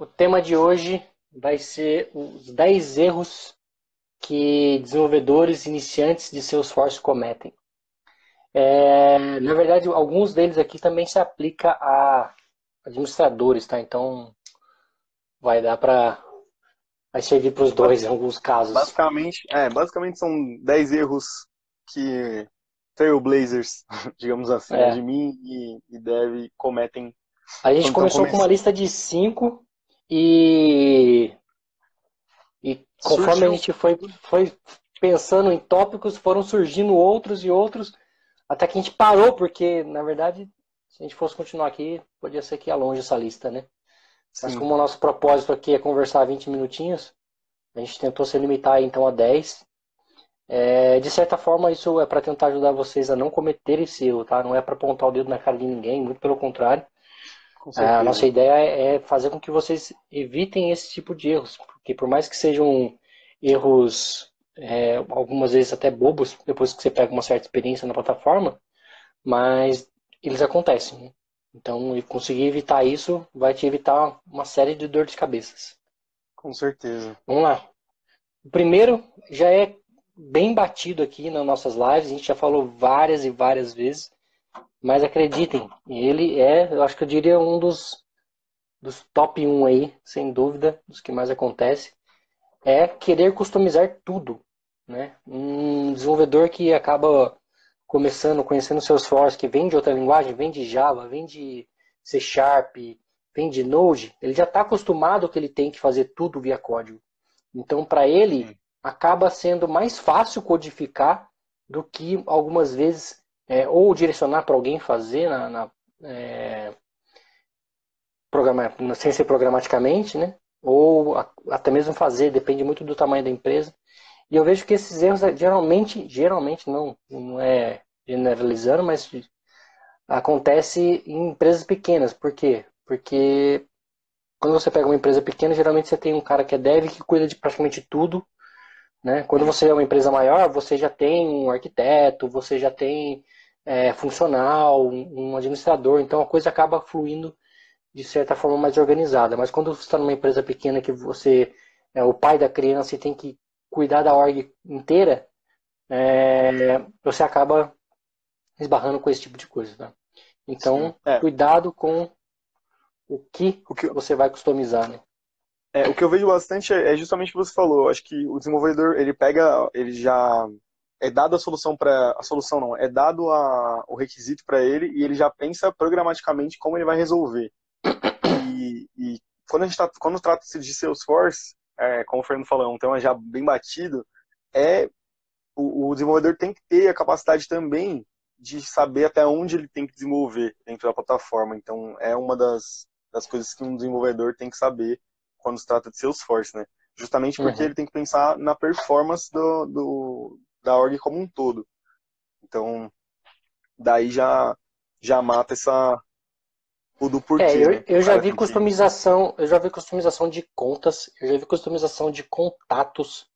O tema de hoje vai ser os 10 erros que desenvolvedores iniciantes de Salesforce cometem. É, na verdade, alguns deles aqui também se aplica a administradores, tá? Então vai dar para vai servir para os dois em alguns casos. Basicamente, é, basicamente são 10 erros que trailblazers, digamos assim, é. de mim e, e dev cometem. A gente começou com uma lista de 5 e e conforme Surgiu. a gente foi, foi pensando em tópicos, foram surgindo outros e outros, até que a gente parou, porque, na verdade, se a gente fosse continuar aqui, podia ser que ia longe essa lista, né? Sim. Mas como o nosso propósito aqui é conversar 20 minutinhos, a gente tentou se limitar então a 10. É, de certa forma, isso é para tentar ajudar vocês a não cometer esse erro, tá? Não é para apontar o dedo na cara de ninguém, muito pelo contrário. É, a nossa ideia é fazer com que vocês evitem esse tipo de erros, porque por mais que sejam erros, é, algumas vezes até bobos, depois que você pega uma certa experiência na plataforma, mas eles acontecem. Né? Então, conseguir evitar isso vai te evitar uma série de dor de cabeças. Com certeza. Vamos lá. O primeiro já é bem batido aqui nas nossas lives, a gente já falou várias e várias vezes, mas acreditem, ele é, eu acho que eu diria um dos, dos top 1 aí, sem dúvida, dos que mais acontece, é querer customizar tudo. Né? Um desenvolvedor que acaba começando, conhecendo Salesforce, que vem de outra linguagem, vem de Java, vem de C Sharp, vem de Node, ele já está acostumado que ele tem que fazer tudo via código. Então, para ele, acaba sendo mais fácil codificar do que algumas vezes é, ou direcionar para alguém fazer na, na é, programa, sem ser programaticamente, né? ou a, até mesmo fazer, depende muito do tamanho da empresa. E eu vejo que esses erros geralmente, geralmente não, não é generalizando, mas acontece em empresas pequenas. Por quê? Porque quando você pega uma empresa pequena, geralmente você tem um cara que é dev que cuida de praticamente tudo né? Quando você é uma empresa maior, você já tem um arquiteto, você já tem é, funcional, um administrador, então a coisa acaba fluindo de certa forma mais organizada. Mas quando você está numa empresa pequena que você é o pai da criança e tem que cuidar da org inteira, é, você acaba esbarrando com esse tipo de coisa. Tá? Então, é. cuidado com o que, o que você vai customizar. Né? É, o que eu vejo bastante é, é justamente o que você falou. Acho que o desenvolvedor ele pega, ele já é dado a solução para a solução não, é dado a, o requisito para ele e ele já pensa programaticamente como ele vai resolver. E, e quando a gente tá, quando trata-se de Salesforce, é, como o Fernando falou, é um tema já bem batido, é o, o desenvolvedor tem que ter a capacidade também de saber até onde ele tem que desenvolver dentro da plataforma. Então, é uma das, das coisas que um desenvolvedor tem que saber quando se trata de Salesforce, né? Justamente porque uhum. ele tem que pensar na performance do, do, da org como um todo. Então, daí já, já mata essa o do porquê. É, eu, né? eu já vi customização, eu já vi customização de contas, eu já vi customização de contatos,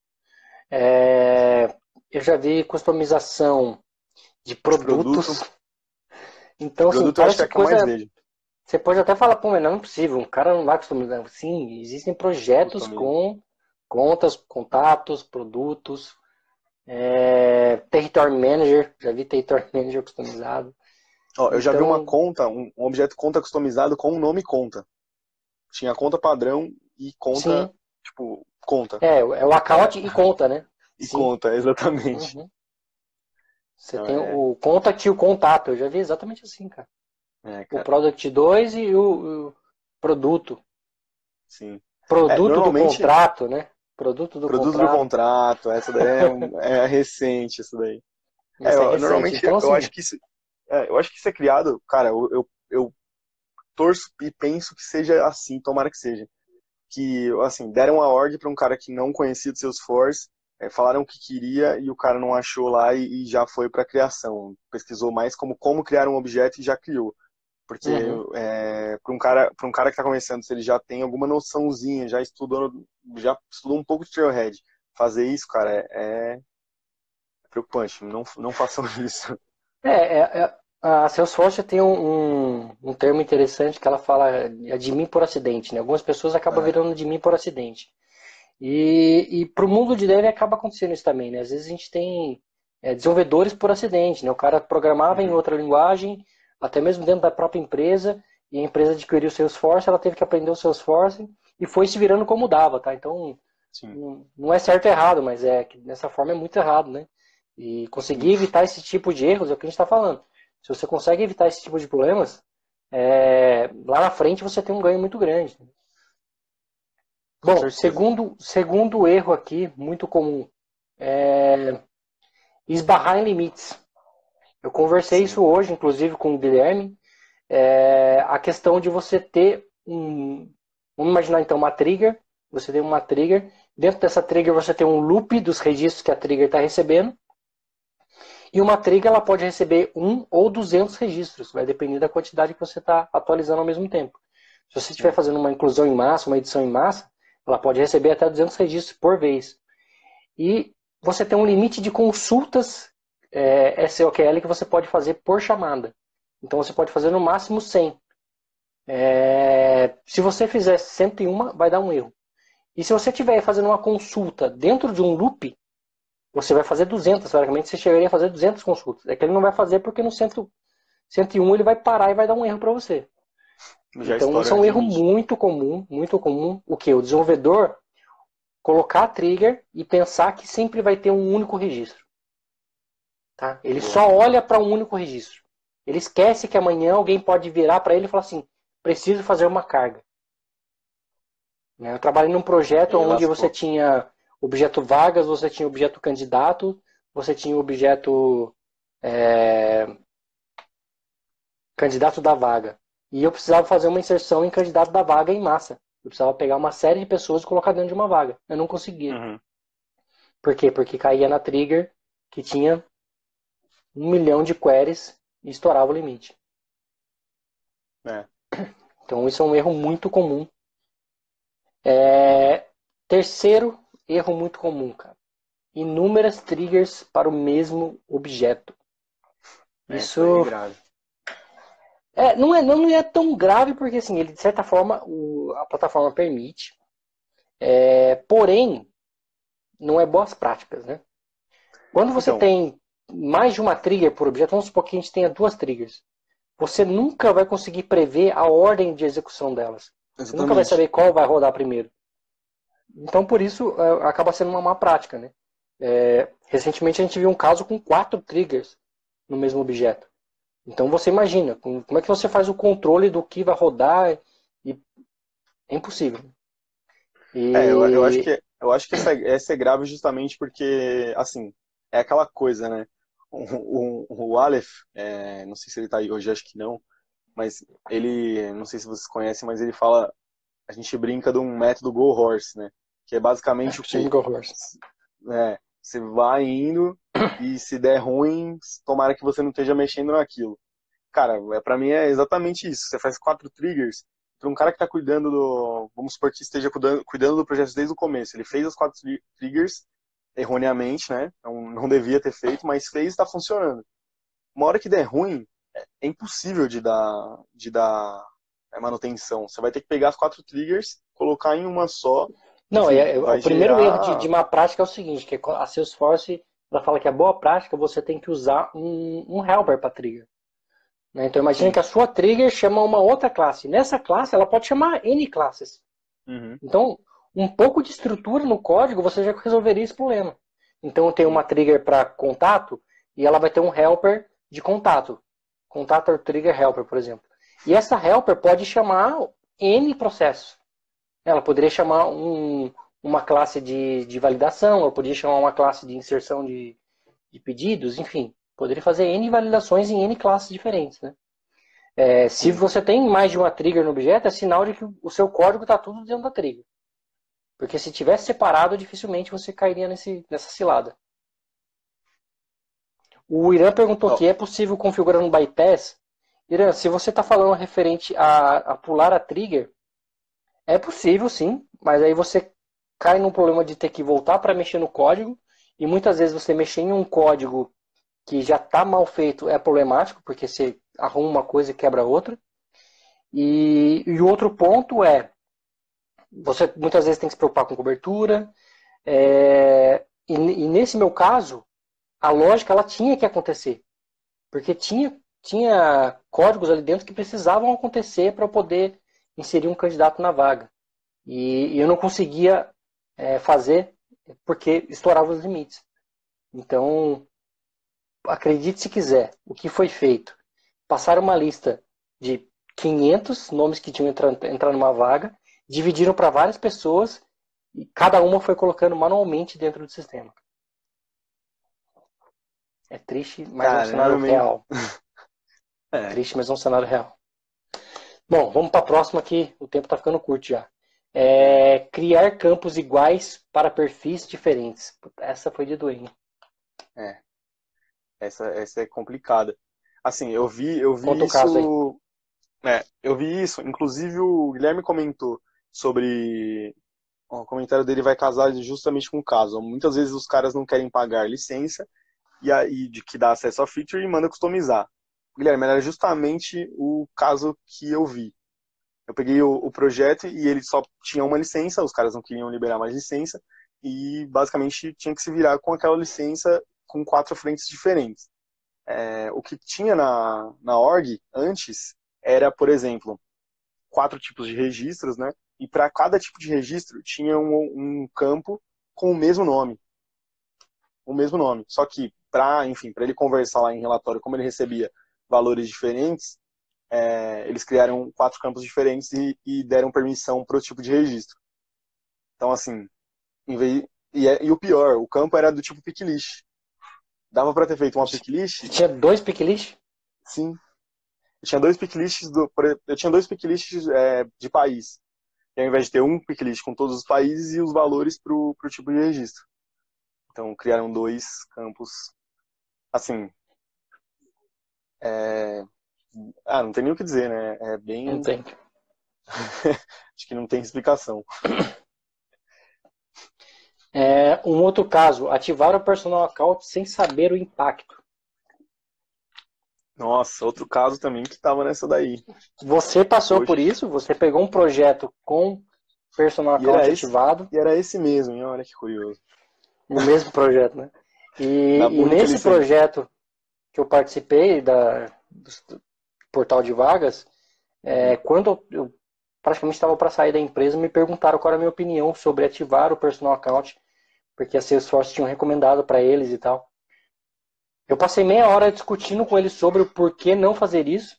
é, eu já vi customização de produtos. Produto. Então, assim, produto, parece coisa, você pode até falar, pô, mas não é possível, um cara não vai customizar. Sim, existem projetos com contas, contatos, produtos, é, Territory Manager, já vi Territory Manager customizado. Ó, eu então... já vi uma então conta, um, objeto conta customizado com o nome conta. Tinha conta padrão e conta, Sim. tipo, conta. É, é o account e conta, né? E Sim. conta, exatamente. Uhum. Você então, tem é... o contact e o contato, eu já vi exatamente assim, cara. É, o Product 2 e o, o, produto. Sim. Produto é, do contrato, né? Produto do produto contrato. do contrato, essa daí é, é recente, isso daí. É, é, recente. Normalmente então, eu assim, acho que isso, é, eu acho que isso é criado, cara, eu, eu, eu torço e penso que seja assim, tomara que seja. Que, assim, deram a ordem para um cara que não conhecia de Salesforce, é, falaram o que queria e o cara não achou lá e, e já foi para criação. Pesquisou mais como como criar um objeto e já criou. Porque uhum. é, para um cara para um cara que está começando, se ele já tem alguma noçãozinha, já estudou já estudou um pouco de Trailhead, fazer isso, cara, é, é preocupante. Não não façam isso. É, é, é a Salesforce tem um, um, um, termo interessante que ela fala é de mim por acidente. Né? Algumas pessoas acabam é. virando de mim por acidente. E, e para o mundo de dev acaba acontecendo isso também. Né? Às vezes a gente tem é, desenvolvedores por acidente. Né? O cara programava em uhum. outra linguagem, até mesmo dentro da própria empresa, e a empresa adquiriu o Salesforce, ela teve que aprender o Salesforce e foi se virando como dava. Tá? Então, não, não é certo ou errado, mas é que dessa forma é muito errado. Né? E conseguir evitar esse tipo de erros é o que a gente está falando. Se você consegue evitar esse tipo de problemas, é, lá na frente você tem um ganho muito grande. Bom, segundo, segundo erro aqui, muito comum, é esbarrar em limites. Eu conversei isso hoje, inclusive, com o Guilherme. É, a questão de você ter um. Vamos imaginar então uma trigger. Você tem uma trigger. Dentro dessa trigger você tem um loop dos registros que a trigger está recebendo. E uma trigger ela pode receber um ou 200 registros, vai depender da quantidade que você está atualizando ao mesmo tempo. Se você estiver fazendo uma inclusão em massa, uma edição em massa, ela pode receber até 200 registros por vez. E você tem um limite de consultas é, SOQL que você pode fazer por chamada. Então você pode fazer no máximo 100. É, se você fizer 101, vai dar um erro. E se você estiver fazendo uma consulta dentro de um loop, você vai fazer 200, teoricamente você chegaria a fazer 200 consultas. É que ele não vai fazer porque no 100, 101 ele vai parar e vai dar um erro para você. Já então isso é um erro muito comum, muito comum. O que? O desenvolvedor colocar a trigger e pensar que sempre vai ter um único registro. Tá? Ele só olha para um único registro. Ele esquece que amanhã alguém pode virar para ele e falar assim: preciso fazer uma carga. Né, eu trabalhei num projeto onde você tinha objeto vagas, você tinha objeto candidato, você tinha objeto é, candidato da vaga. E eu precisava fazer uma inserção em candidato da vaga em massa. Eu precisava pegar uma série de pessoas e colocar dentro de uma vaga. Eu não conseguia. Uhum. Por quê? Porque caía na trigger que tinha um milhão de queries e estourava o limite. É. Então isso é um erro muito comum. É... Terceiro erro muito comum, cara. Inúmeras triggers para o mesmo objeto. É, isso é, não, é, não é tão grave porque assim, ele de certa forma o, a plataforma permite. É, porém, não é boas práticas, né? Quando você então, tem mais de uma trigger por objeto, vamos supor que a gente tenha duas triggers. Você nunca vai conseguir prever a ordem de execução delas. Exatamente. Você nunca vai saber qual vai rodar primeiro. Então, por isso, é, acaba sendo uma má prática. Né? É, recentemente, a gente viu um caso com quatro triggers no mesmo objeto. Então, você imagina, como é que você faz o controle do que vai rodar? E... É impossível. E... É, eu, eu, acho que, eu acho que essa, essa é grave justamente porque, assim, é aquela coisa, né? O, o, o Aleph, é, não sei se ele está aí hoje, acho que não, mas ele, não sei se vocês conhecem, mas ele fala, a gente brinca de um método Go Horse, né? Que é basicamente é, o que. Go Horse. É, você vai indo e se der ruim, tomara que você não esteja mexendo naquilo. Cara, é, para mim é exatamente isso. Você faz quatro triggers para um cara que está cuidando do. Vamos supor que esteja cuidando, cuidando do projeto desde o começo. Ele fez as quatro triggers erroneamente, né? Não, não devia ter feito, mas fez e está funcionando. Uma hora que der ruim, é, é impossível de dar, de dar é, manutenção. Você vai ter que pegar as quatro triggers, colocar em uma só. Não, é, é o primeiro erro de, de, má prática é o seguinte, que a Salesforce ela fala que a boa prática você tem que usar um, um helper para trigger. Né? Então imagine que a sua trigger chama uma outra classe. Nessa classe ela pode chamar N classes. Uhum. Então, um pouco de estrutura no código você já resolveria esse problema. Então eu tenho uma trigger para contato e ela vai ter um helper de contato. Contato trigger helper, por exemplo. E essa helper pode chamar N processos. Ela poderia chamar um, uma classe de, de validação, ela poderia chamar uma classe de inserção de, de pedidos, enfim. Poderia fazer N validações em N classes diferentes. Né? É, se você tem mais de uma trigger no objeto, é sinal de que o seu código está tudo dentro da trigger. Porque se tivesse separado, dificilmente você cairia nesse, nessa cilada. O Irã perguntou oh. que é possível configurar um bypass Irã, se você está falando referente a, a pular a trigger, é possível sim, mas aí você cai num problema de ter que voltar para mexer no código, e muitas vezes você mexer em um código que já está mal feito é problemático, porque você arruma uma coisa e quebra outra. E, e o outro ponto é, você muitas vezes tem que se preocupar com cobertura, é, e, e, nesse meu caso, a lógica ela tinha que acontecer, porque tinha, tinha códigos ali dentro que precisavam acontecer para poder inserir um candidato na vaga. E, e eu não conseguia é, fazer porque estourava os limites. Então, acredite se quiser, o que foi feito? Passaram uma lista de 500 nomes que tinham entrado entrar numa vaga, dividiram para várias pessoas e cada uma foi colocando manualmente dentro do sistema. É triste, mas Caramba. é um cenário real. É. Triste, mas é um cenário real. Bom, vamos para a próxima aqui. O tempo está ficando curto já. É, criar campos iguais para perfis diferentes. Essa foi de doer. É. Essa, essa é complicada. Assim, eu vi, eu vi Conta isso. É, eu vi isso. Inclusive o Guilherme comentou sobre o comentário dele vai casar justamente com o caso. Muitas vezes os caras não querem pagar licença e aí de que dá acesso a feature e manda customizar. Guilherme, era justamente o caso que eu vi. Eu peguei o, o, projeto e ele só tinha uma licença, os caras não queriam liberar mais licença, e basicamente tinha que se virar com aquela licença com quatro frentes diferentes. É, o que tinha na, na org antes era, por exemplo, quatro tipos de registros, né? E para cada tipo de registro tinha um, um campo com o mesmo nome. O mesmo nome. Só que, para, enfim, para ele conversar lá em relatório como ele recebia valores diferentes, é, eles criaram quatro campos diferentes e, e deram permissão para o tipo de registro. Então, assim, vez, e, é, e, o pior, o campo era do tipo picklist. Dava para ter feito uma picklist. Tinha dois picklists? Sim. Eu tinha dois picklists do, eu tinha dois picklists é, de país. E ao invés de ter um picklist com todos os países e os valores para o tipo de registro. Então criaram dois campos. Assim, é... Ah, não tem nem o que dizer, né? É bem. Não tem. Acho que não tem explicação. É, um outro caso, ativar o personal account sem saber o impacto. Nossa, outro caso também que estava nessa daí. Você passou Poxa. por isso? Você pegou um projeto com personal account ativado? Esse, e era esse mesmo, hein? olha que curioso. O mesmo projeto, né? E, e nesse projeto, que eu participei da, do portal de vagas, é, quando eu praticamente estava para sair da empresa, me perguntaram qual era a minha opinião sobre ativar o personal account, porque a Salesforce tinha recomendado para eles e tal. Eu passei meia hora discutindo com eles sobre o porquê não fazer isso.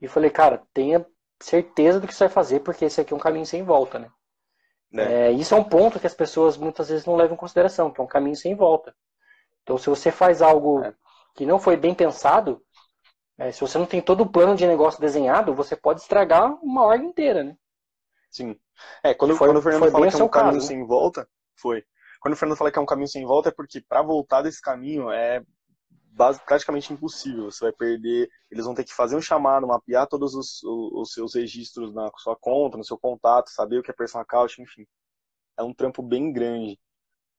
E falei, cara, tenha certeza do que você vai fazer, porque esse aqui é um caminho sem volta, né? É. É, isso é um ponto que as pessoas muitas vezes não levam em consideração, que é um caminho sem volta. Então, se você faz algo é que não foi bem pensado, é, se você não tem todo o plano de negócio desenhado, você pode estragar uma org inteira, né? Sim. É, quando, foi, quando o Fernando fala que é um caminho caso, sem volta, foi. Quando o Fernando fala que é um caminho sem volta, é porque para voltar desse caminho é praticamente impossível. Você vai perder, eles vão ter que fazer um chamado, mapear todos os, os seus registros na sua conta, no seu contato, saber o que é personal account, enfim. É um trampo bem grande.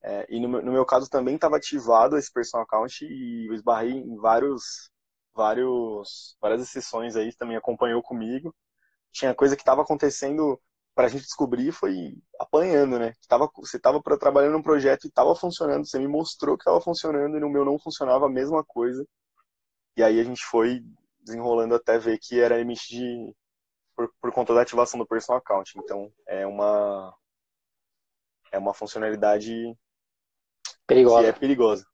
É, e no meu, no meu, caso também estava ativado esse personal account e eu esbarrei em vários, vários, várias exceções aí, também acompanhou comigo. Tinha coisa que estava acontecendo para a gente descobrir foi apanhando, né? Tava, você estava trabalhando num projeto e estava funcionando, você me mostrou que estava funcionando e no meu não funcionava a mesma coisa. E aí a gente foi desenrolando até ver que era limite de por, por conta da ativação do personal account. Então é uma é uma funcionalidade Perigosa. Que é perigosa.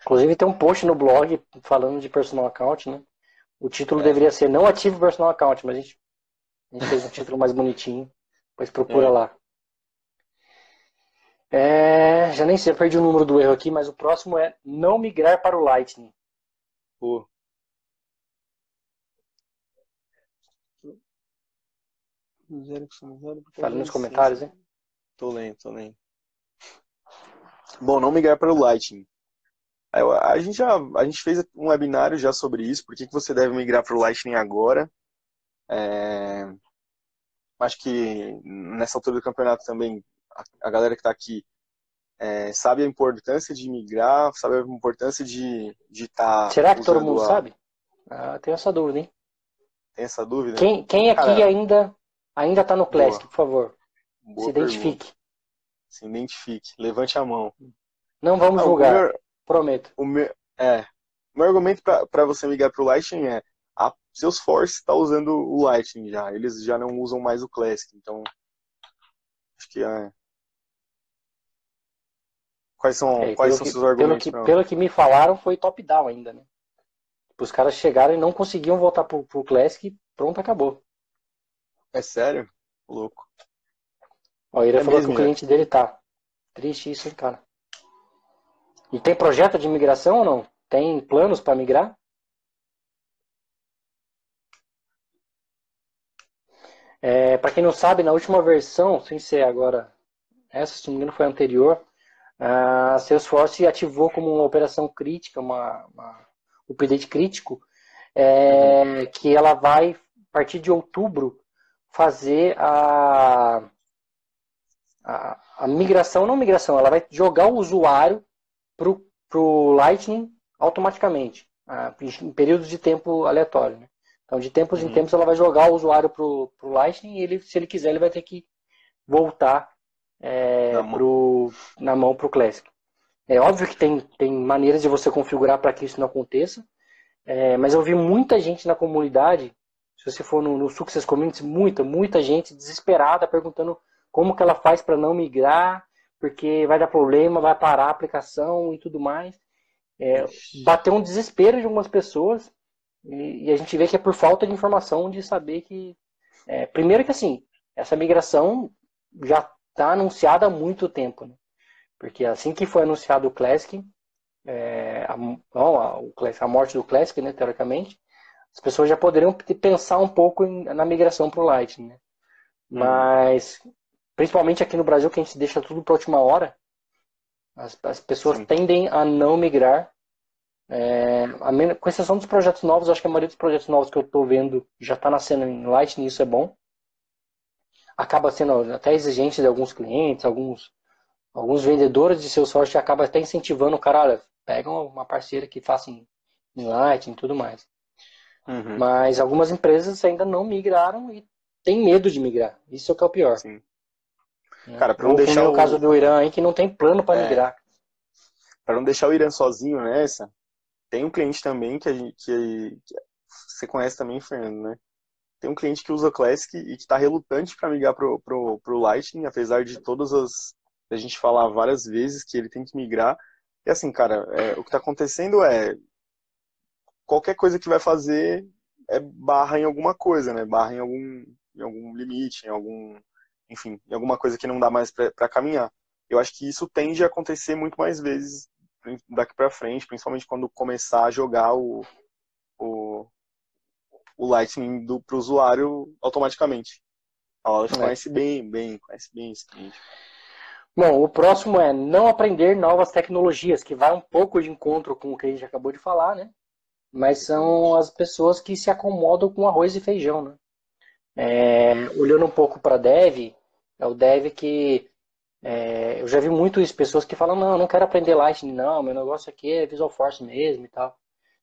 Inclusive tem um post no blog falando de personal account, né? O título é. deveria ser Não ative personal account, mas a gente, a gente fez um título mais bonitinho. Depois procura é. lá. É, já nem sei, eu perdi o número do erro aqui, mas o próximo é não migrar para o Lightning. Pô. Fale nos comentários, hein? Tô lendo, tô lendo. Bom, não migrar para o Lightning. A gente já a gente fez um webinário já sobre isso, por que, que você deve migrar para o Lightning agora. É... Acho que nessa altura do campeonato também, a, galera que está aqui é, sabe a importância de migrar, sabe a importância de estar. Tá Será que todo mundo a... sabe? Ah, tenho essa dúvida, hein? Tem essa dúvida? Quem, quem aqui Cara, ainda ainda está no Classic, boa. por favor? Boa Se identifique. Pergunta. Se identifique. Levante a mão. Não vamos Não, julgar. Meu, prometo. O meu, é. O meu argumento para você migrar para o Lightning é a Salesforce está usando o Lightning já. Eles já não usam mais o Classic. Então, acho que é. Quais são, é, quais são que, seus argumentos? Pelo que, pelo que me falaram, foi top-down ainda, né? Os caras chegaram e não conseguiam voltar pro, pro Classic e pronto, acabou. É sério? Louco. Ó, ele é falou mesmo, que o cliente né? dele tá. Triste isso, hein, cara. E tem projeto de migração ou não? Tem planos para migrar? É, para quem não sabe, na última versão, sem ser agora, essa se não me engano foi a anterior, a Salesforce ativou como uma operação crítica, uma, uma update crítico, é, que ela vai, a partir de outubro, fazer a, a, a, migração, não migração, ela vai jogar o usuário para o Lightning automaticamente, em períodos de tempo aleatório. Né? Então, de tempos uhum. em tempos, ela vai jogar o usuário para o Lightning e ele, se ele quiser, ele vai ter que voltar é, na, mão. na mão para o Classic. É óbvio que tem, tem maneiras de você configurar para que isso não aconteça, é, mas eu vi muita gente na comunidade, se você for no, no Success Community, muita, muita gente desesperada perguntando como que ela faz para não migrar, porque vai dar problema, vai parar a aplicação e tudo mais. É, bateu um desespero de algumas pessoas e, e, a gente vê que é por falta de informação de saber que. É, primeiro que assim, essa migração já está anunciada há muito tempo. Né? Porque assim que foi anunciado o Classic, é, a, a, o Classic, a morte do Classic, né, teoricamente, as pessoas já poderiam pensar um pouco em, na migração para o Lightning. Né? Uhum. Mas, principalmente aqui no Brasil, que a gente deixa tudo para a última hora, as, as pessoas Sim. tendem a não migrar. É, com exceção dos projetos novos, acho que a maioria dos projetos novos que eu estou vendo já está nascendo em Lightning, isso é bom. Acaba sendo até exigente de alguns clientes, alguns alguns vendedores de seu sorte acabam até incentivando o cara, olha, pega uma parceira que faça em, em Lightning e tudo mais. Uhum. Mas algumas empresas ainda não migraram e tem medo de migrar. Isso é o que é o pior. Sim. É. Cara, para não deixar o caso do Irã aí que não tem plano para é. migrar. Para não deixar o Irã sozinho nessa, tem um cliente também que a gente que, que você conhece também, Fernando, né? Tem um cliente que usa Classic e que está relutante para migrar pro, pro, pro Lightning, apesar de todas as a gente falar várias vezes que ele tem que migrar. E assim, cara, é, o que está acontecendo é qualquer coisa que vai fazer é barra em alguma coisa, né? Barra em algum, em algum limite, em algum, enfim, em alguma coisa que não dá mais para caminhar. Eu acho que isso tende a acontecer muito mais vezes daqui para frente, principalmente quando começar a jogar o, o, o Lightning para o usuário automaticamente. A Aula é. conhece bem, bem, conhece bem esse cliente. Bom, o próximo é não aprender novas tecnologias, que vai um pouco de encontro com o que a gente acabou de falar, né? Mas são as pessoas que se acomodam com arroz e feijão, né? É, olhando um pouco para dev, é o dev que é, eu já vi muito isso, pessoas que falam, não, não quero aprender Lightning, não, meu negócio aqui é Visual Force mesmo e tal.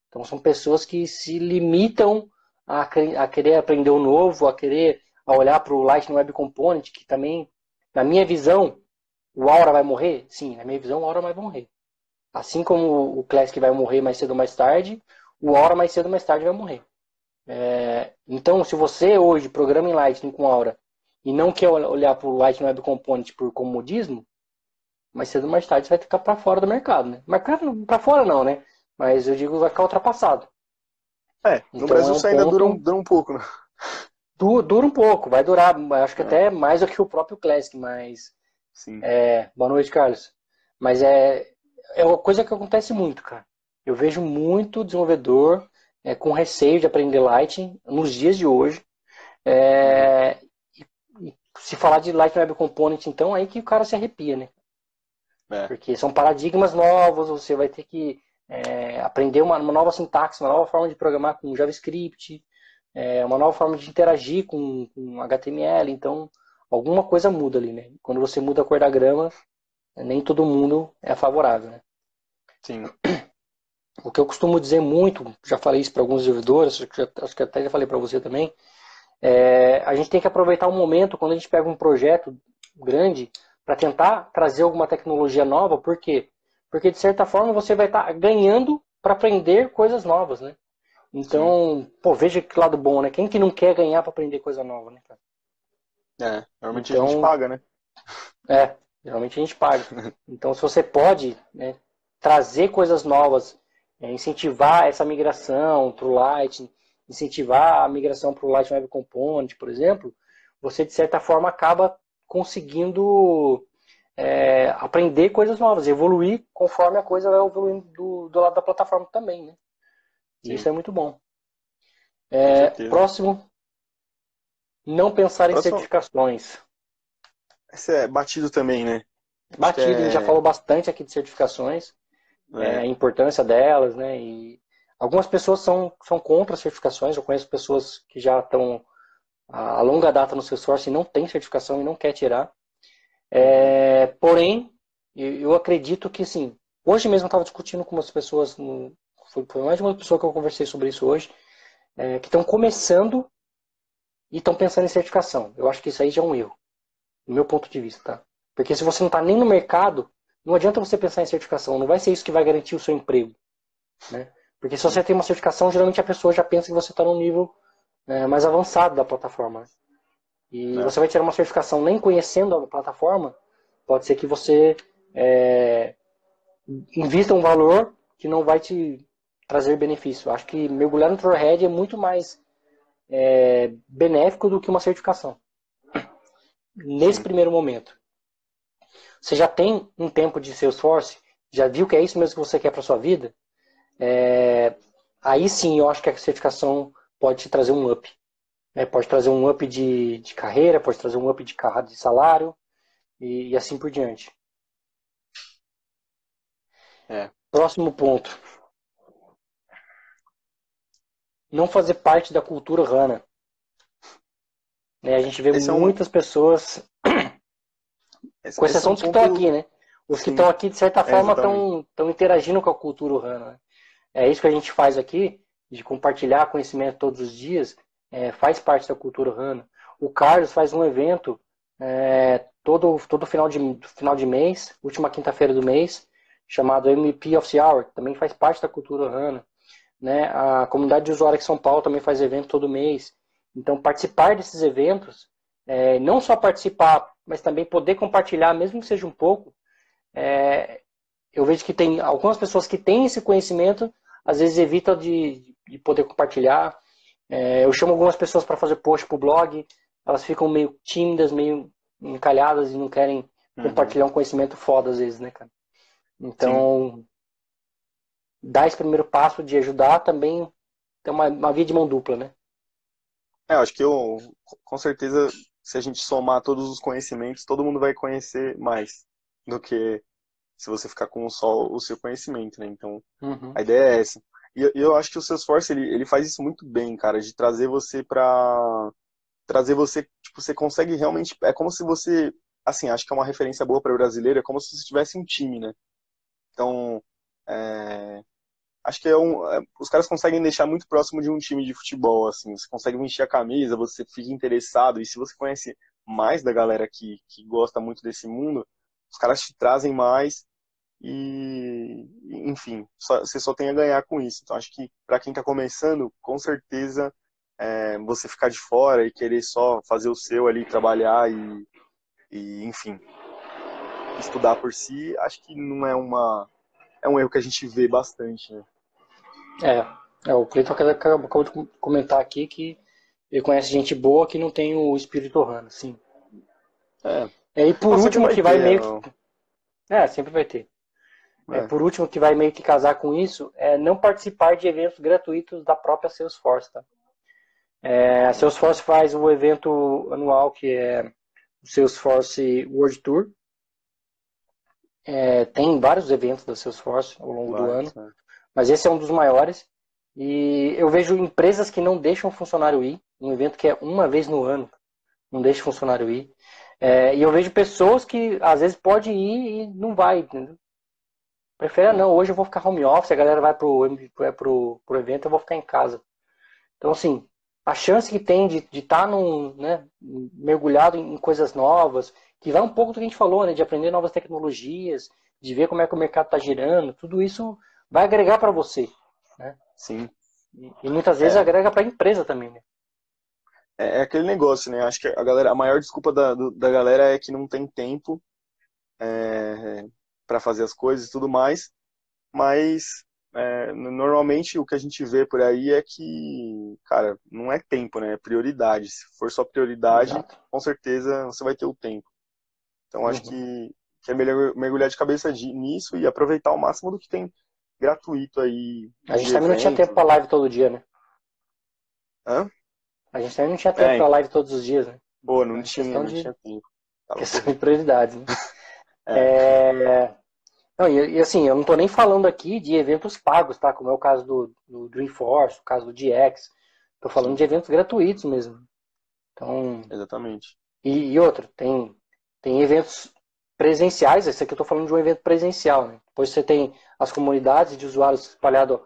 Então são pessoas que se limitam a, a querer aprender o novo, a querer a olhar para o Lightning Web Component, que também, na minha visão, o Aura vai morrer? Sim, na minha visão, o Aura vai morrer. Assim como o Classic vai morrer mais cedo ou mais tarde, o Aura mais cedo ou mais tarde vai morrer. É, então, se você hoje programa em Lightning com Aura e não quer olhar para o Lightning Web Component por comodismo, mais cedo ou mais tarde você vai ficar para fora do mercado, né? Para fora não, né? Mas eu digo vai ficar ultrapassado. É, no então, Brasil é um isso ainda dura, um, dura um pouco, né? Dura um pouco, vai durar, acho que é. até mais do que o próprio Classic, mas Sim. É, boa noite, Carlos. Mas é, é uma coisa que acontece muito, cara. Eu vejo muito desenvolvedor é, com receio de aprender Lightning nos dias de hoje. É, e se falar de Lightning Web Component, então, aí que o cara se arrepia, né? É. Porque são paradigmas novos, você vai ter que é, aprender uma, uma, nova sintaxe, uma nova forma de programar com JavaScript, é, uma nova forma de interagir com, com HTML. Então, alguma coisa muda ali, né? Quando você muda a cor da grama, nem todo mundo é favorável, né? Sim. o que eu costumo dizer muito, já falei isso para alguns desenvolvedores, acho que até já falei para você também, é, a gente tem que aproveitar o momento quando a gente pega um projeto grande para tentar trazer alguma tecnologia nova, por quê? Porque de certa forma você vai estar tá ganhando para aprender coisas novas, né? Então, Sim. pô, veja que lado bom, né? Quem que não quer ganhar para aprender coisa nova, né, cara? É, normalmente então, a gente paga, né? É, geralmente a gente paga. Então, se você pode né, trazer coisas novas, é, incentivar essa migração para o Light, incentivar a migração para o Light Web Component, por exemplo, você de certa forma acaba conseguindo é, aprender coisas novas, evoluir conforme a coisa vai evoluindo do, do lado da plataforma também, né? Isso é muito bom. É, próximo, não pensar em próximo... certificações. Esse é batido também, né? Batido, é... a gente já falou bastante aqui de certificações, é. é. a importância delas, né? E algumas pessoas são, são contra certificações, eu conheço pessoas que já estão a longa data no seu source e não tem certificação e não quer tirar. É, porém, eu acredito que, assim, hoje mesmo eu estava discutindo com umas pessoas, foi, mais de uma pessoa que eu conversei sobre isso hoje, é, que estão começando e estão pensando em certificação. Eu acho que isso aí já é um erro, do meu ponto de vista, tá? Porque se você não está nem no mercado, não adianta você pensar em certificação, não vai ser isso que vai garantir o seu emprego, né? Porque se você tem uma certificação, geralmente a pessoa já pensa que você está num nível é, mais avançado da plataforma. E é. você vai tirar uma certificação nem conhecendo a plataforma, pode ser que você é, invista um valor que não vai te trazer benefício. Acho que mergulhar no Trailhead é muito mais é, benéfico do que uma certificação. Nesse Sim. primeiro momento. Você já tem um tempo de Salesforce, já viu que é isso mesmo que você quer para sua vida, é, aí sim eu acho que a certificação pode te trazer um up. Né? Pode trazer um up de, de carreira, pode trazer um up de, de salário e, e assim por diante. É. Próximo ponto. Não fazer parte da cultura HANA. Né, a gente vê Esse muitas é um... pessoas, Esse, com exceção é um dos que estão aqui, né? Os Sim. que estão aqui, de certa forma, estão interagindo com a cultura HANA. Né? É isso que a gente faz aqui, de compartilhar conhecimento todos os dias é, faz parte da cultura HANA. O Carlos faz um evento é, todo, todo final, de, final de mês, última quinta-feira do mês, chamado MP of the Hour, que também faz parte da cultura HANA. Né? A comunidade de usuários de São Paulo também faz evento todo mês. Então, participar desses eventos, é, não só participar, mas também poder compartilhar, mesmo que seja um pouco, é, eu vejo que tem algumas pessoas que têm esse conhecimento, às vezes evitam de, de poder compartilhar, é, eu chamo algumas pessoas para fazer post pro blog, elas ficam meio tímidas, meio encalhadas e não querem uhum. compartilhar um conhecimento foda às vezes, né, cara? Então, Sim. dar esse primeiro passo de ajudar também é uma, uma via de mão dupla, né? É, acho que eu, com certeza, se a gente somar todos os conhecimentos, todo mundo vai conhecer mais do que se você ficar com só o seu conhecimento, né? Então, uhum. a ideia é essa. E eu acho que o Salesforce, ele, ele faz isso muito bem, cara, de trazer você pra... Trazer você, tipo, você consegue realmente... É como se você... Assim, acho que é uma referência boa para o brasileiro, é como se você tivesse um time, né? Então, é... Acho que é um, é, os caras conseguem deixar muito próximo de um time de futebol, assim. Você consegue vestir a camisa, você fica interessado. E se você conhece mais da galera que, que gosta muito desse mundo, os caras te trazem mais e, enfim, só, você só tem a ganhar com isso. Então, acho que para quem está começando, com certeza, é, você ficar de fora e querer só fazer o seu ali, trabalhar e, e, enfim, estudar por si, acho que não é uma. É um erro que a gente vê bastante, né? É, é o Cleiton acabou de comentar aqui que ele conhece gente boa que não tem o espírito rano, sim. É. E por último, que vai ter, meio que. É, sempre vai ter. É. Por último, que vai meio que casar com isso, é não participar de eventos gratuitos da própria Salesforce. Tá? É, a Salesforce faz o um evento anual que é o Salesforce World Tour. É, tem vários eventos da Salesforce ao longo do ano, né? mas esse é um dos maiores. E eu vejo empresas que não deixam o funcionário ir, um evento que é uma vez no ano, não deixa o funcionário ir. É, e eu vejo pessoas que às vezes pode ir e não vai, entendeu? Prefere, ah, não, hoje eu vou ficar home office, a galera vai pro, vai pro, pro evento, eu vou ficar em casa. Então, assim, a chance que tem de estar tá né, mergulhado em coisas novas, que vai um pouco do que a gente falou, né, de aprender novas tecnologias, de ver como é que o mercado está girando, tudo isso vai agregar para você. Né? Sim. E, e muitas vezes é. agrega para a empresa também. Né? É, é, aquele negócio, né? Acho que a galera, a maior desculpa da, da galera é que não tem tempo é, para fazer as coisas e tudo mais, mas é, normalmente o que a gente vê por aí é que, cara, não é tempo, né? É prioridade. Se for só prioridade, Exato. com certeza você vai ter o tempo. Então acho uhum. que, que é melhor mergulhar de cabeça nisso e aproveitar o máximo do que tem gratuito aí. A gente também não tinha tempo para live todo dia, né? Hã? A gente também não tinha tempo é, para live todos os dias, né? Boa, não, tinha, não de... tinha tempo. questão de prioridades, né? é. Não, e, e, assim, eu não estou nem falando aqui de eventos pagos, tá? Como é o caso do, do Dreamforce, o caso do DX. Estou falando Sim. de eventos gratuitos mesmo. Então. Exatamente. E, e outra, tem, tem eventos presenciais, esse aqui eu estou falando de um evento presencial, né? Depois você tem as comunidades de usuários espalhados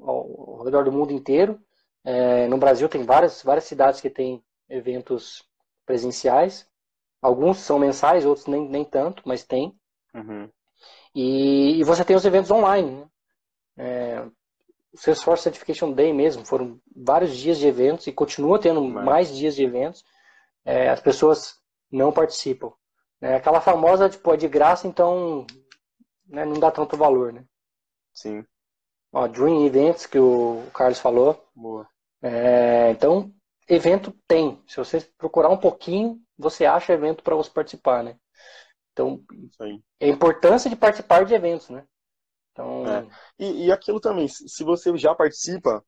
ao, ao redor do mundo inteiro. É, no Brasil tem várias, várias cidades que têm eventos presenciais. Alguns são mensais, outros nem, nem tanto, mas tem. Uhum. E, e, você tem os eventos online. Né? É, o Salesforce Certification Day mesmo, foram vários dias de eventos e continua tendo Mas... mais dias de eventos. É, as pessoas não participam. É aquela famosa, tipo, é de graça, então né, não dá tanto valor, né? Sim. Ó, Dream Events, que o Carlos falou. Boa. É, então, evento tem. Se você procurar um pouquinho, você acha evento para você participar, né? Então, é a importância de participar de eventos, né? Então... É. E, e aquilo também, se você já participa,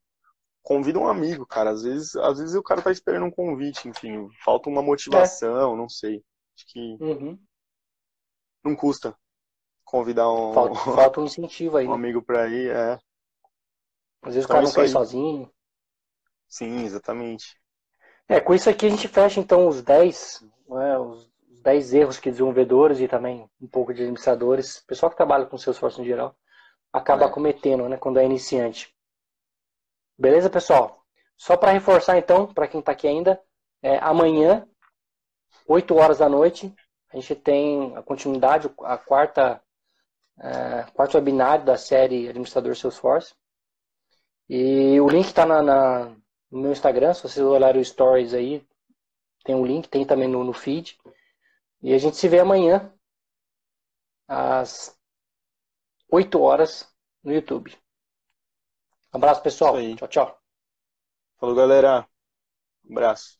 convida um amigo, cara. Às vezes, às vezes o cara tá esperando um convite, enfim, falta uma motivação, é. não sei. Acho que uhum. não custa convidar um, falta, falta um incentivo aí, um né? amigo para ir, é. Às vezes então, o cara não quer sozinho. Sim, exatamente. É, com isso aqui a gente fecha então os 10, né, os 10 erros que desenvolvedores e também um pouco de administradores, pessoal que trabalha com Salesforce em geral, acaba é. cometendo né, quando é iniciante. Beleza, pessoal? Só para reforçar então, para quem está aqui ainda, é, amanhã, 8 horas da noite, a gente tem a continuidade, a quarta, é, quarto webinário da série Administrador Salesforce. E o link está na, na, no meu Instagram, se vocês olharem o Stories aí, tem um link, tem também no, no feed. E a gente se vê amanhã, às 8 horas, no YouTube. Abraço, pessoal. Tchau, tchau. Falou, galera. Um abraço.